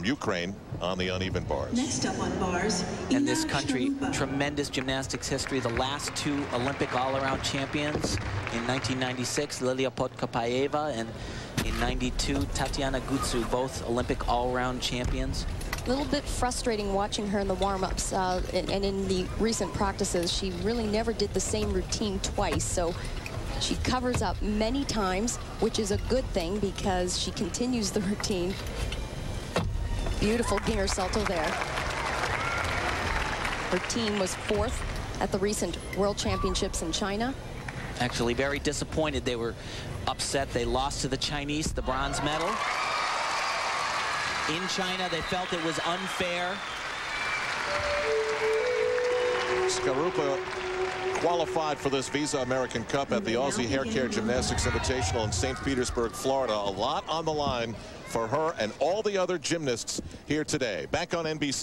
from Ukraine on the uneven bars. Next up on bars, in this country, Shkarupa. tremendous gymnastics history. The last two Olympic all-around champions in 1996, Lilia Podkopayeva, and in 92, Tatiana Gutsu, both Olympic all-around champions. A little bit frustrating watching her in the warm-ups uh, and, and in the recent practices. She really never did the same routine twice. So she covers up many times, which is a good thing because she continues the routine. Beautiful Gienger salto there. Her team was fourth at the recent World Championships in China. Actually very disappointed. They were upset. They lost to the Chinese, the bronze medal. In China, they felt it was unfair. Shkarupa qualified for this Visa American Cup at the Aussie Hair Care Gymnastics Invitational in St. Petersburg, Florida. A lot on the line for her and all the other gymnasts here today. Back on NBC.